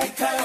Because